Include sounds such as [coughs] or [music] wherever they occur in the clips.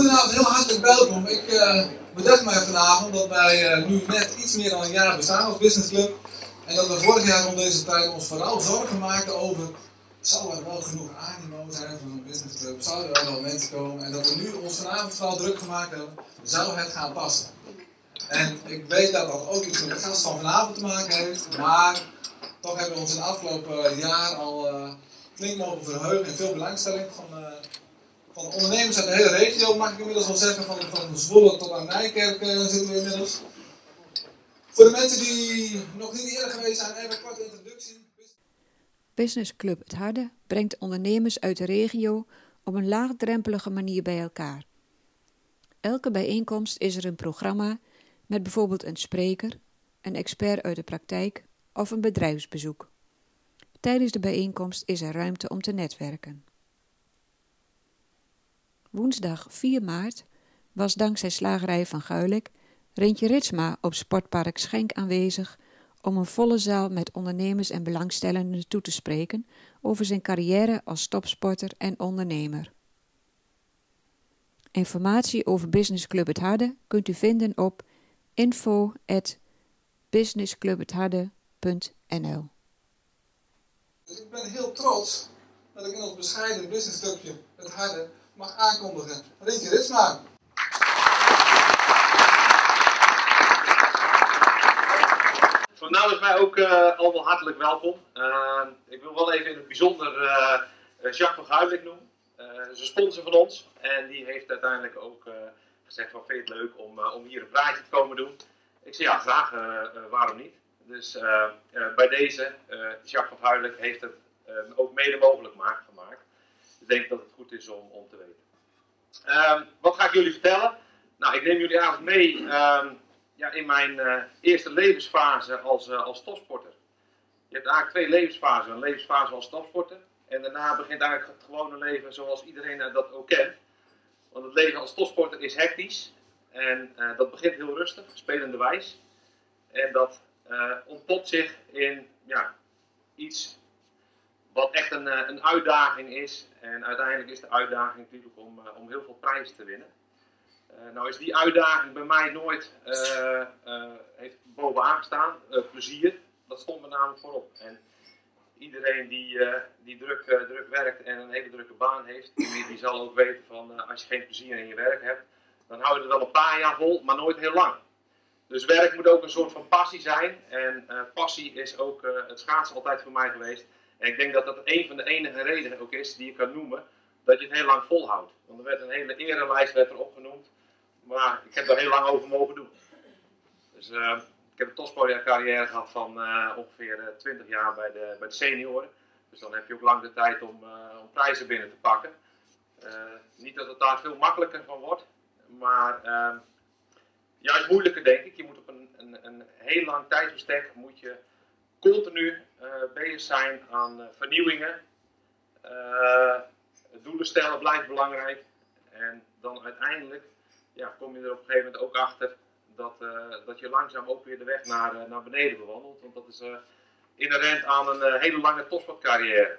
Goedenavond, heel hartelijk welkom. Ik uh, mij vanavond dat wij uh, nu net iets meer dan een jaar bestaan als businessclub. En dat we vorig jaar om deze tijd ons vooral zorgen maakten over, zou er wel genoeg animo zijn voor een businessclub? Zouden er wel mensen komen? En dat we nu ons vanavond vooral druk gemaakt hebben, zou het gaan passen? En ik weet dat dat ook iets met de gast van vanavond te maken heeft, maar toch hebben we ons in het afgelopen jaar al uh, flink mogen verheugen en veel belangstelling van van ondernemers uit de hele regio, mag ik inmiddels wel zeggen, van, van Zwolle tot aan Nijkerk uh, zitten we inmiddels. Voor de mensen die nog niet eerder geweest zijn, even een korte introductie. Business Club Het Harde brengt ondernemers uit de regio op een laagdrempelige manier bij elkaar. Elke bijeenkomst is er een programma met bijvoorbeeld een spreker, een expert uit de praktijk of een bedrijfsbezoek. Tijdens de bijeenkomst is er ruimte om te netwerken. Woensdag 4 maart was dankzij slagerij van Guilik Rintje Ritsma op Sportpark Schenk aanwezig om een volle zaal met ondernemers en belangstellenden toe te spreken over zijn carrière als topsporter en ondernemer. Informatie over Business Club Het Harde kunt u vinden op info@businessclubhetharde.nl. Ik ben heel trots dat ik in ons bescheiden businessclubje Het Harde mag aankondigen. Rintje Ritsma. Van namens mij ook uh, allemaal hartelijk welkom. Uh, ik wil wel even in het bijzonder uh, Jacques van Guidelijk noemen. Uh, is sponsor van ons. En die heeft uiteindelijk ook gezegd van vind je het leuk om, om hier een praatje te komen doen. Ik zei ja graag, waarom niet. Dus bij deze, Jacques van Guidelijk heeft het ook mede mogelijk gemaakt denk dat het goed is om, om te weten. Um, wat ga ik jullie vertellen? Nou, ik neem jullie eigenlijk mee um, ja, in mijn uh, eerste levensfase als, uh, als topsporter. Je hebt eigenlijk twee levensfasen. Een levensfase als topsporter. En daarna begint eigenlijk het gewone leven zoals iedereen dat ook kent. Want het leven als topsporter is hectisch. En dat begint heel rustig, spelende wijs. En dat ontpopt zich in ja, iets wat echt een, eh, een uitdaging is. En uiteindelijk is de uitdaging natuurlijk om, eh, om heel veel prijzen te winnen. Uh, nou is die uitdaging bij mij nooit bovenaan gestaan. plezier, dat stond me namelijk voorop. En iedereen die, die druk, druk werkt en een hele drukke baan heeft, die, die zal ook weten van als je geen plezier in je werk hebt, dan hou je het wel een paar jaar vol, maar nooit heel lang. Dus werk moet ook een soort van passie zijn. En passie is ook het schaatsen altijd voor mij geweest. En ik denk dat dat een van de enige redenen ook is die je kan noemen dat je het heel lang volhoudt. Want er werd een hele erelijst werd er opgenoemd, maar ik heb daar heel lang over mogen doen. Dus uh, ik heb een topsportcarrière gehad van uh, ongeveer 20 eh, jaar bij de, bij de senioren. Dus dan heb je ook lang de tijd om, om prijzen binnen te pakken. niet dat het daar veel makkelijker van wordt, maar juist moeilijker denk ik. Je moet op een, een, een heel lang tijdsbestek moet je continu uh, bezig zijn aan uh, vernieuwingen. Uh, doelen stellen blijft belangrijk. En dan uiteindelijk ja, kom je er op een gegeven moment ook achter dat, dat je langzaam ook weer de weg naar, naar beneden bewandelt. Want dat is inherent aan een hele lange topsportcarrière.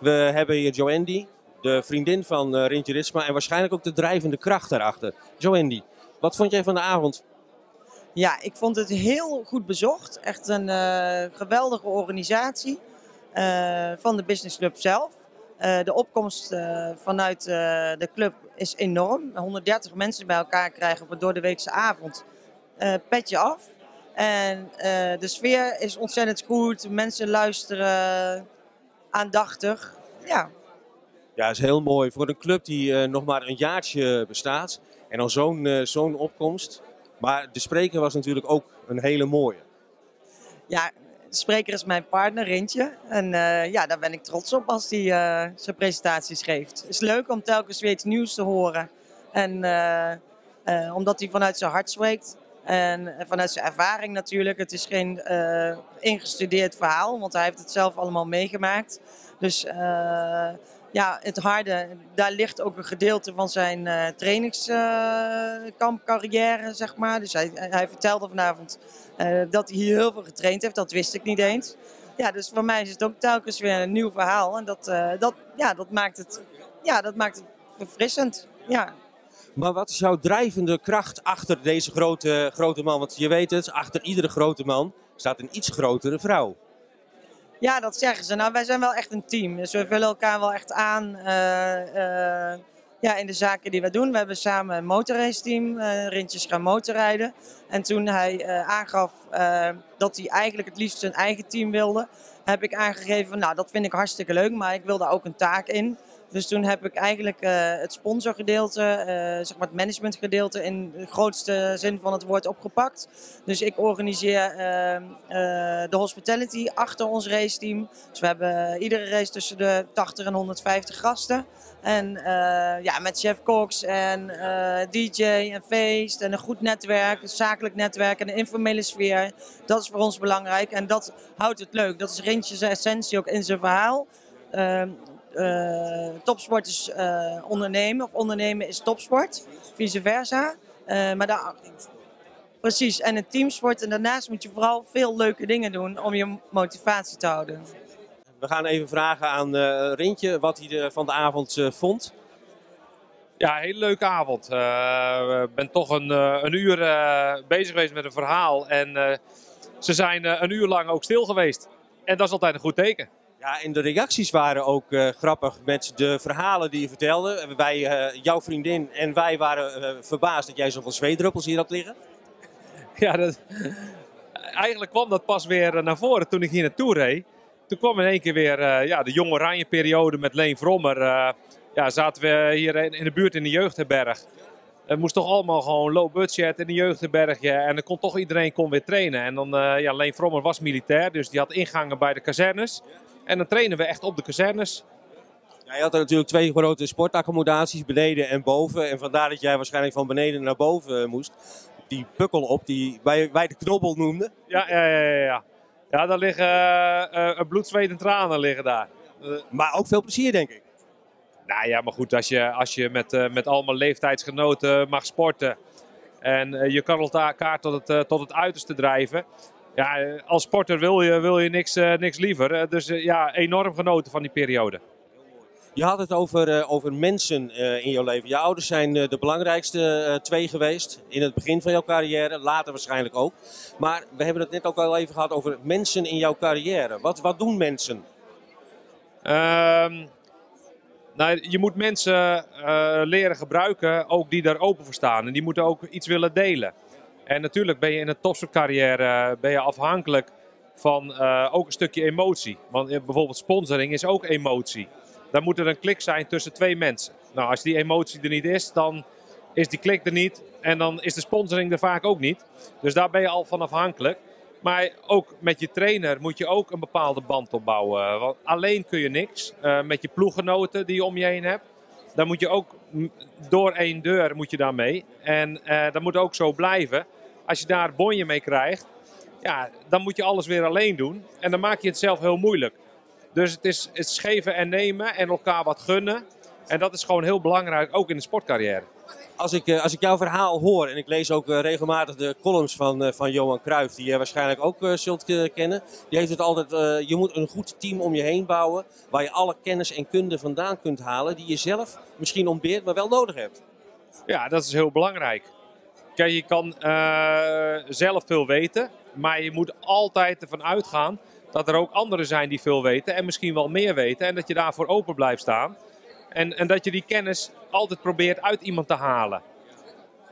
We hebben hier Joandy, de vriendin van Rintje Ritsma en waarschijnlijk ook de drijvende kracht daarachter. Joandy, wat vond jij van de avond? Ja, ik vond het heel goed bezocht. Echt een uh, geweldige organisatie uh, van de Business Club zelf. Uh, de opkomst vanuit de club is enorm. 130 mensen bij elkaar krijgen op een door de weekse avond. petje af. En de sfeer is ontzettend goed. Mensen luisteren aandachtig. Ja. Ja, is heel mooi. Voor een club die nog maar een jaartje bestaat. En dan zo'n zo'n opkomst. Maar de spreker was natuurlijk ook een hele mooie. Ja, de spreker is mijn partner, Rintje. En uh, ja, daar ben ik trots op als hij uh, zijn presentaties geeft. Het is leuk om telkens weer iets nieuws te horen. En uh, omdat hij vanuit zijn hart spreekt. En vanuit zijn ervaring natuurlijk. Het is geen ingestudeerd verhaal, want hij heeft het zelf allemaal meegemaakt. Dus ja, het harde, daar ligt ook een gedeelte van zijn uh, trainingskampcarrière, zeg maar. Dus hij, hij vertelde vanavond uh, dat hij hier heel veel getraind heeft. Dat wist ik niet eens. Ja, dus voor mij is het ook telkens weer een nieuw verhaal. En dat, uh, dat, ja, dat, maakt, het, ja, dat maakt het verfrissend. Ja. Maar wat is jouw drijvende kracht achter deze grote, grote man? Want je weet het, achter iedere grote man staat een iets grotere vrouw. Ja, dat zeggen ze. Nou, wij zijn wel echt een team. Dus we vullen elkaar wel echt aan uh, uh, ja, in de zaken die we doen. We hebben samen een motorrace team, uh, Rintjes gaan motorrijden. En toen hij aangaf dat hij eigenlijk het liefst zijn eigen team wilde, heb ik aangegeven, nou dat vind ik hartstikke leuk, maar ik wil daar ook een taak in. Dus toen heb ik eigenlijk uh, het sponsorgedeelte, uh, zeg maar het managementgedeelte in de grootste zin van het woord opgepakt. Dus ik organiseer uh, de hospitality achter ons raceteam. Dus we hebben iedere race tussen de 80 en 150 gasten. En ja, met chef Cox en DJ en feest en een goed netwerk, een zakelijk netwerk en een informele sfeer. Dat is voor ons belangrijk en dat houdt het leuk. Dat is Rintjes essentie ook in zijn verhaal. Ehm, topsport is uh, ondernemen, of ondernemen is topsport, vice versa. Uh, maar daar, precies, en een teamsport. En daarnaast moet je vooral veel leuke dingen doen om je motivatie te houden. We gaan even vragen aan Rintje wat hij de, van de avond vond. Ja, een hele leuke avond. Ik ben toch een, een uur bezig geweest met een verhaal. En ze zijn een uur lang ook stil geweest. En dat is altijd een goed teken. Ja, en de reacties waren ook uh, grappig met de verhalen die je vertelde. Wij, uh, jouw vriendin en wij waren verbaasd dat jij zoveel zweetdruppels hier had liggen. [laughs] Ja, dat, eigenlijk kwam dat pas weer naar voren toen ik hier naartoe reed. Toen kwam in één keer weer ja, de jonge oranje periode met Leen Vrommer. ja, zaten we hier in de buurt in de jeugdherberg. Het moest toch allemaal gewoon low budget in de jeugdherbergje. En dan kon toch iedereen kon weer trainen. En dan, ja, Leen Vrommer was militair, dus die had ingangen bij de kazernes. En dan trainen we echt op de kazernes. Ja, je had er natuurlijk twee grote sportaccommodaties, beneden en boven. En vandaar dat jij waarschijnlijk van beneden naar boven eh, moest. Die pukkel op, die wij, wij de knobbel noemden. Ja, ja, ja. ja, ja. ja daar liggen uh, bloed, zweet en tranen liggen daar. Maar ook veel plezier, denk ik. Nou ja, maar goed, als je, als je met, met allemaal leeftijdsgenoten mag sporten. En je kan elkaar tot het, tot het uiterste drijven ja, als sporter wil je, wil je niks, uh, niks liever. Uh, dus ja, enorm genoten van die periode. Je had het over, over mensen in jouw leven. Je ouders zijn de belangrijkste twee geweest. In het begin van jouw carrière, later waarschijnlijk ook. Maar we hebben het net ook al even gehad over mensen in jouw carrière. Wat, wat doen mensen? Ehm, nou, je moet mensen leren gebruiken, ook die daar open voor staan. En die moeten ook iets willen delen. En natuurlijk ben je in een topsportcarrière eh, ben je afhankelijk van uh, ook een stukje emotie. Want eh, bijvoorbeeld sponsoring is ook emotie. Dan moet er een klik zijn tussen twee mensen. Nou, als die emotie er niet is, dan is die klik er niet. En dan is de sponsoring er vaak ook niet. Dus daar ben je al van afhankelijk. Maar ook met je trainer moet je ook een bepaalde band opbouwen. Want alleen kun je niks. Met je ploeggenoten die je om je heen hebt. Dan moet je ook door één deur moet je daarmee. En uh, dat moet ook zo blijven. Als je daar bonje mee krijgt, ja, dan moet je alles weer alleen doen. En dan maak je het zelf heel moeilijk. Dus het is, het geven en nemen en elkaar wat gunnen. En dat is gewoon heel belangrijk, ook in de sportcarrière. Als ik, eh, als ik jouw verhaal hoor, en ik lees ook eh, regelmatig de columns van, van Johan Cruijff, die je waarschijnlijk ook zult kennen. Die heeft het altijd, je moet een goed team om je heen bouwen, waar je alle kennis en kunde vandaan kunt halen, die je zelf misschien ontbeert, maar wel nodig hebt. Ja, dat is heel belangrijk. Kijk, je kan zelf veel weten, maar je moet altijd ervan uitgaan dat er ook anderen zijn die veel weten en misschien wel meer weten. En dat je daarvoor open blijft staan. En, en dat je die kennis altijd probeert uit iemand te halen.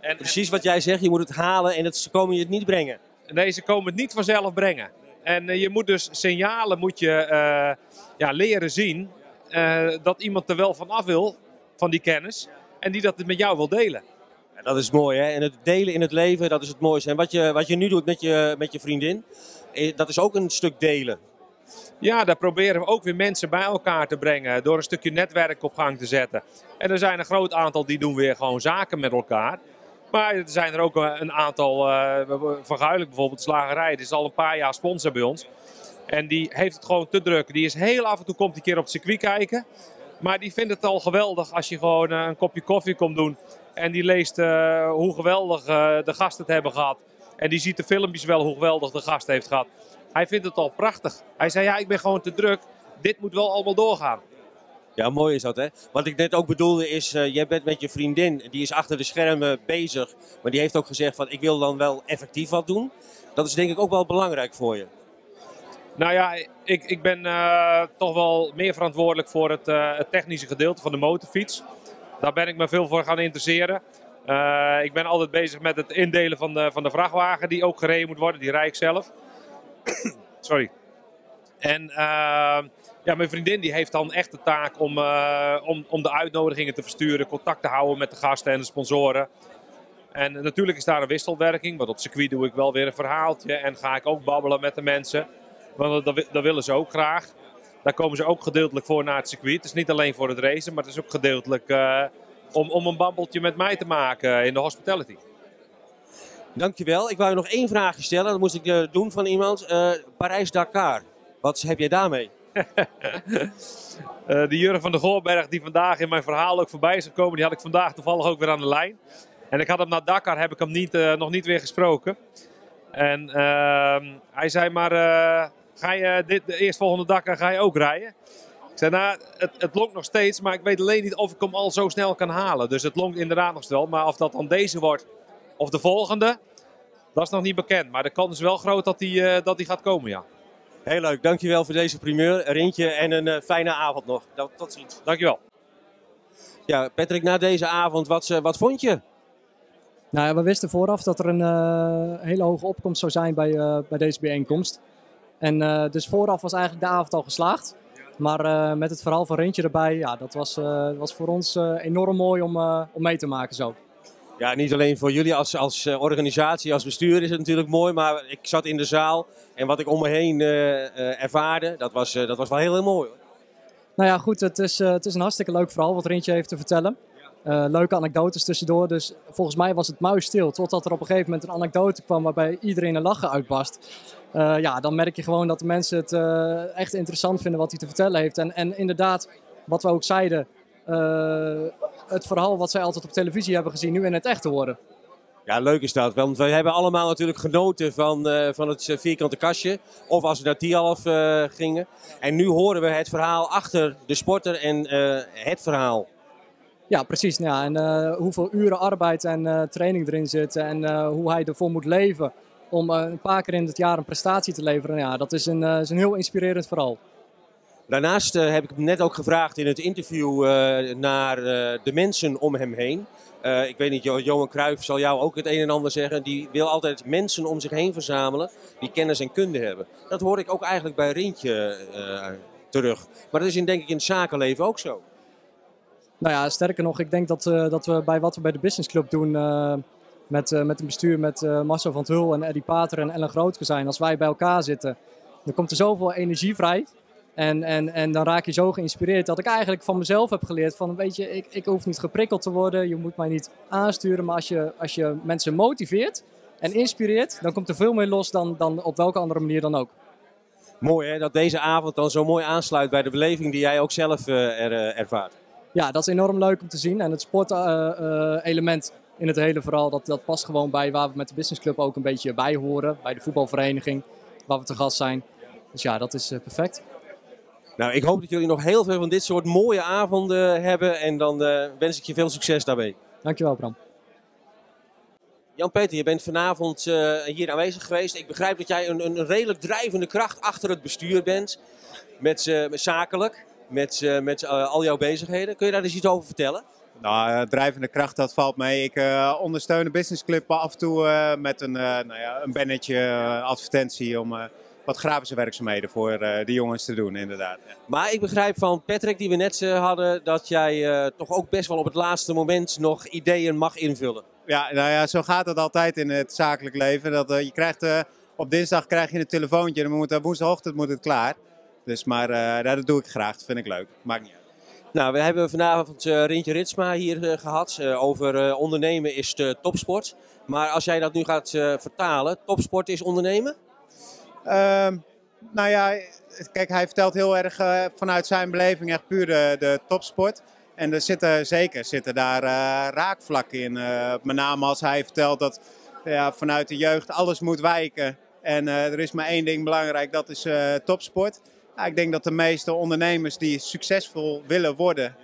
En, Precies wat jij zegt, je moet het halen en het, ze komen je het niet brengen. Nee, ze komen het niet vanzelf brengen. En uh, je moet dus signalen moet je, uh, ja, leren zien dat iemand er wel van af wil, van die kennis. En die dat met jou wil delen dat is mooi hè. En het delen in het leven, dat is het mooiste. En wat je, wat je nu doet met je, met je vriendin, eh, dat is ook een stuk delen. Ja, daar proberen we ook weer mensen bij elkaar te brengen. Door een stukje netwerk op gang te zetten. En er zijn een groot aantal die doen weer gewoon zaken met elkaar. Maar er zijn er ook een aantal, uh, Van Guilijk bijvoorbeeld, slagerij. Die is al een paar jaar sponsor bij ons. En die heeft het gewoon te druk. Die is heel af en toe komt een keer op het circuit kijken. Maar die vindt het al geweldig als je gewoon een kopje koffie komt doen. En die leest hoe geweldig de gasten het hebben gehad. En die ziet de filmpjes wel hoe geweldig de gast heeft gehad. Hij vindt het al prachtig. Hij zei, ja, ik ben gewoon te druk. Dit moet wel allemaal doorgaan. Ja, mooi is dat, hè? Wat ik net ook bedoelde is, uh, jij bent met je vriendin, die is achter de schermen bezig, maar die heeft ook gezegd van, ik wil dan wel effectief wat doen. Dat is denk ik ook wel belangrijk voor je. Nou ja, ik, ik ben uh, toch wel meer verantwoordelijk voor het, uh, het, technische gedeelte van de motorfiets. Daar ben ik me veel voor gaan interesseren. Ik ben altijd bezig met het indelen van de, van de vrachtwagen die ook gereden moet worden. Die rijd ik zelf. [coughs] Sorry. En ja, mijn vriendin die heeft dan echt de taak om, om, om de uitnodigingen te versturen, contact te houden met de gasten en de sponsoren. En natuurlijk is daar een wisselwerking, want op circuit doe ik wel weer een verhaaltje en ga ik ook babbelen met de mensen. Want dat, dat willen ze ook graag. Daar komen ze ook gedeeltelijk voor naar het circuit. Het is niet alleen voor het racen, maar het is ook gedeeltelijk uh, om, om een babbeltje met mij te maken in de hospitality. Dankjewel. Ik wou je nog één vraagje stellen. Dat moest ik uh, doen van iemand. Uh, Parijs-Dakar. Wat heb jij daarmee? [laughs] de Jurgen van de Goorberg die vandaag in mijn verhaal ook voorbij is gekomen. Die had ik vandaag toevallig ook weer aan de lijn. En ik had hem naar Dakar, heb ik hem niet, nog niet weer gesproken. En ehm, hij zei maar, Ga je dit, de eerstvolgende Dakar ga je ook rijden? Ik zei, nou, het, het lonkt nog steeds, maar ik weet alleen niet of ik hem al zo snel kan halen. Dus het lonkt inderdaad nog wel. Maar of dat dan deze wordt of de volgende, dat is nog niet bekend. Maar de kans is wel groot dat die, uh, dat die gaat komen, ja. Heel leuk, dankjewel voor deze primeur, Rintje. En een uh, fijne avond nog. Tot ziens. Dankjewel. Ja, Patrick, na deze avond, wat, uh, wat vond je? Nou ja, we wisten vooraf dat er een hele hoge opkomst zou zijn bij, bij deze bijeenkomst. En uh, dus vooraf was eigenlijk de avond al geslaagd. Maar uh, met het verhaal van Rintje erbij, ja, dat was, uh, was voor ons enorm mooi om, om mee te maken zo. Ja, niet alleen voor jullie als, als organisatie, als bestuur is het natuurlijk mooi. Maar ik zat in de zaal en wat ik om me heen ervaarde, dat was, dat was wel heel, heel mooi. Hoor. Nou ja, goed, het is, het is een hartstikke leuk verhaal wat Rintje heeft te vertellen. leuke anekdotes tussendoor. Dus volgens mij was het muisstil. Totdat er op een gegeven moment een anekdote kwam waarbij iedereen een lachen uitbarst. Uh, ja, dan merk je gewoon dat de mensen het uh, echt interessant vinden wat hij te vertellen heeft. En, en inderdaad, wat we ook zeiden, het verhaal wat zij altijd op televisie hebben gezien, nu in het echt te horen. Ja, leuk is dat. Want wij hebben allemaal natuurlijk genoten van, van het vierkante kastje. Of als we naar Tialf gingen. En nu horen we het verhaal achter de sporter en het verhaal. Ja, precies. Ja, en hoeveel uren arbeid en training erin zitten en hoe hij ervoor moet leven om eh, een paar keer in het jaar een prestatie te leveren. Ja, dat is een, eh, is een heel inspirerend verhaal. Daarnaast uh, heb ik net ook gevraagd in het interview uh, naar uh, de mensen om hem heen. ik weet niet, Johan Cruijff zal jou ook het een en ander zeggen. Die wil altijd mensen om zich heen verzamelen die kennis en kunde hebben. Dat hoor ik ook eigenlijk bij Rintje terug. Maar dat is in, denk ik in het zakenleven ook zo. Nou ja, sterker nog, ik denk dat, dat we bij wat we bij de Business Club doen met, met een bestuur met Marcel van Hul en Eddie Pater en Ellen Grootke zijn. Als wij bij elkaar zitten, dan komt er zoveel energie vrij. En, en, en dan raak je zo geïnspireerd dat ik eigenlijk van mezelf heb geleerd van, weet je, ik, ik hoef niet geprikkeld te worden. Je moet mij niet aansturen, maar als je, als je mensen motiveert en inspireert, dan komt er veel meer los dan, dan op welke andere manier dan ook. Mooi hè, dat deze avond dan zo mooi aansluit bij de beleving die jij ook zelf uh, er, ervaart. Ja, dat is enorm leuk om te zien. En het sportelement in het hele verhaal. Dat, dat past gewoon bij waar we met de Business Club ook een beetje bij horen. Bij de voetbalvereniging, waar we te gast zijn. Dus ja, dat is perfect. Nou, ik hoop dat jullie nog heel veel van dit soort mooie avonden hebben. En dan uh, wens ik je veel succes daarbij. Dankjewel, Bram. Jan-Peter, je bent vanavond uh, hier aanwezig geweest. Ik begrijp dat jij een, een redelijk drijvende kracht achter het bestuur bent. Met, met zakelijk, met, met al jouw bezigheden. Kun je daar eens iets over vertellen? Nou, uh, drijvende kracht, dat valt mee. Ik uh, ondersteun de Business Club af en toe uh, met een, nou ja, een bannetje, advertentie om wat grafische werkzaamheden voor de jongens te doen, inderdaad. Maar ik begrijp van Patrick, die we net hadden, dat jij toch ook best wel op het laatste moment nog ideeën mag invullen. Ja, nou ja, zo gaat het altijd in het zakelijk leven. Dat, je krijgt, op dinsdag krijg je een telefoontje en dan moet, woensdagochtend moet het klaar. Dus, maar dat doe ik graag, dat vind ik leuk. Maakt niet uit. Nou, we hebben vanavond uh, Rintje Ritsma hier uh, gehad. Uh, over ondernemen is de topsport. Maar als jij dat nu gaat vertalen, topsport is ondernemen? Ehm, nou ja, kijk, hij vertelt heel erg vanuit zijn beleving echt puur de, topsport. En er zitten zeker zitten daar raakvlakken in. met name als hij vertelt dat ja, vanuit de jeugd alles moet wijken. En er is maar één ding belangrijk, dat is topsport. Ja, ik denk dat de meeste ondernemers die succesvol willen worden,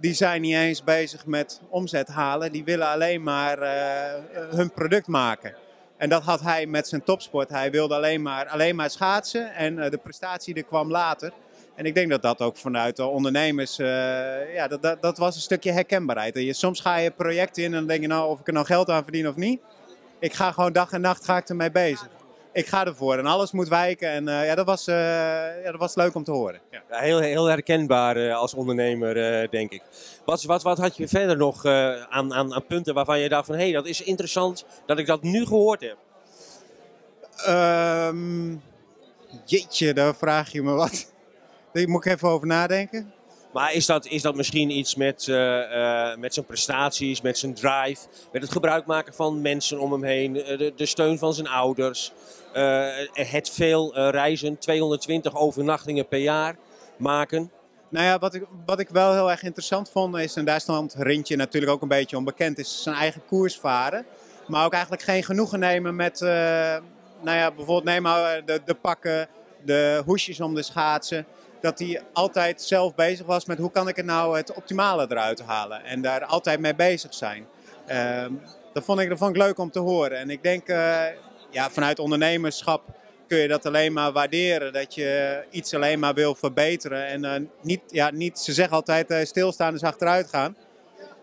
die zijn niet eens bezig met omzet halen. Die willen alleen maar eh, hun product maken. En dat had hij met zijn topsport. Hij wilde alleen maar, alleen maar schaatsen en eh, de prestatie er kwam later. En ik denk dat dat ook vanuit de ondernemers, eh, ja, dat, dat, was een stukje herkenbaarheid. En je, soms ga je projecten in en dan denk je nou of ik er nou geld aan verdien of niet. Ik ga gewoon dag en nacht ga ik ermee bezig. Ik ga ervoor en alles moet wijken. En eh, ja, dat was, eh, ja, dat was leuk om te horen. Ja. Ja, heel, heel herkenbaar eh, als ondernemer, denk ik. Wat, wat, wat had je verder nog aan, aan, aan punten waarvan je dacht van... hé, hey, dat is interessant dat ik dat nu gehoord heb? Ehm, jeetje, daar vraag je me wat. [laughs] Daar moet ik even over nadenken. Maar is dat, is dat misschien iets met, eh, eh, met zijn prestaties, met zijn drive, met het gebruik maken van mensen om hem heen, eh, de, steun van zijn ouders, het veel reizen, 220 overnachtingen per jaar maken? Nou ja, wat ik, wat ik wel heel erg interessant vond is, daar stond Rintje natuurlijk ook een beetje onbekend, is zijn eigen koers varen. Maar ook eigenlijk geen genoegen nemen met, nou ja, bijvoorbeeld neem maar de, de pakken, de hoesjes om de schaatsen. Dat hij altijd zelf bezig was met hoe kan ik er nou het optimale eruit halen. En daar altijd mee bezig zijn. Ehm, dat, vond ik, dat leuk om te horen. En ik denk, eh, ja, vanuit ondernemerschap kun je dat alleen maar waarderen. Dat je iets alleen maar wil verbeteren. En eh, niet, ja, niet, ze zeggen altijd eh, stilstaan is achteruit gaan.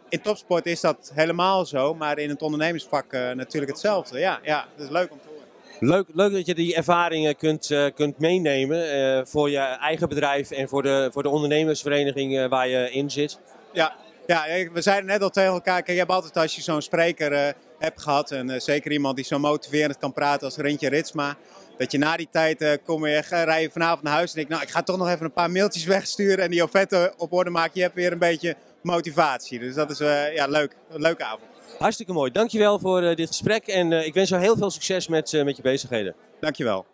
In topsport is dat helemaal zo, maar in het ondernemersvak natuurlijk hetzelfde. Ja, ja, dat is leuk om te horen. Leuk, leuk dat je die ervaringen kunt, eh, kunt meenemen eh, voor je eigen bedrijf en voor de, voor de ondernemersvereniging eh, waar je in zit. Ja, ja, we zeiden net al tegen elkaar, kijk, je hebt altijd als je zo'n spreker hebt gehad, en zeker iemand die zo motiverend kan praten als Rintje Ritsma, dat je na die tijd kom je, rij je vanavond naar huis en denk, nou, ik ga toch nog even een paar mailtjes [laughs] wegsturen en die offerte op orde maken. Je hebt weer een beetje motivatie. Dus dat is ja, leuk, een leuke avond. Hartstikke mooi. Dankjewel voor eh, dit gesprek en eh, ik wens jou heel veel succes met, eh, met je bezigheden. Dankjewel.